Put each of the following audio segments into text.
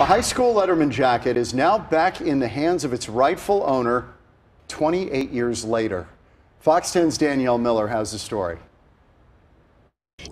A high school Letterman jacket is now back in the hands of its rightful owner 28 years later. Fox 10's Danielle Miller has the story.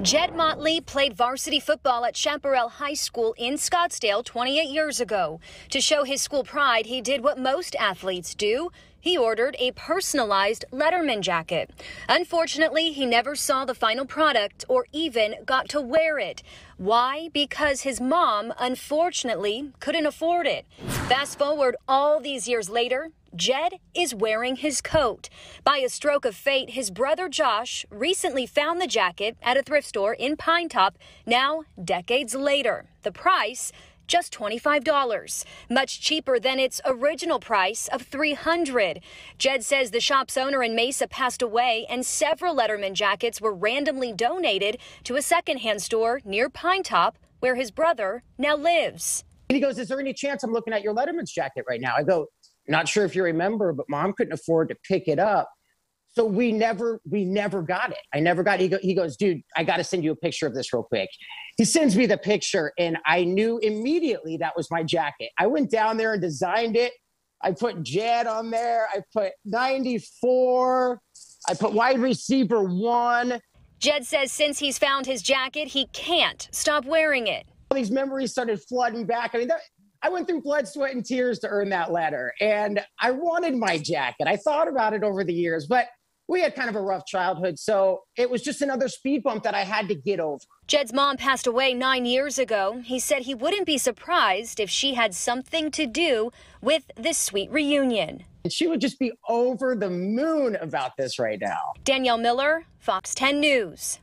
Jed Mottley played varsity football at Chaparral High School in Scottsdale 28 years ago. To show his school pride, he did what most athletes do. He ordered a personalized Letterman jacket. Unfortunately, he never saw the final product or even got to wear it. Why? Because his mom, unfortunately, couldn't afford it. Fast forward all these years later, Jed is wearing his coat. By a stroke of fate, his brother Josh recently found the jacket at a thrift store in Pinetop, now decades later. The price just $25, much cheaper than its original price of $300. Jed says the shop's owner in Mesa passed away and several Letterman jackets were randomly donated to a secondhand store near Pinetop where his brother now lives. He goes, Is there any chance I'm looking at your Letterman's jacket right now? I go, not sure if you remember, but mom couldn't afford to pick it up. So we never, we never got it. I never got it. He, go, he goes, dude, I got to send you a picture of this real quick. He sends me the picture, and I knew immediately that was my jacket. I went down there and designed it. I put Jed on there. I put 94. I put wide receiver one. Jed says since he's found his jacket, he can't stop wearing it. All these memories started flooding back. I mean, that, I went through blood, sweat, and tears to earn that letter. And I wanted my jacket. I thought about it over the years, but we had kind of a rough childhood. So it was just another speed bump that I had to get over. Jed's mom passed away nine years ago. He said he wouldn't be surprised if she had something to do with this sweet reunion. And she would just be over the moon about this right now. Danielle Miller, Fox 10 News.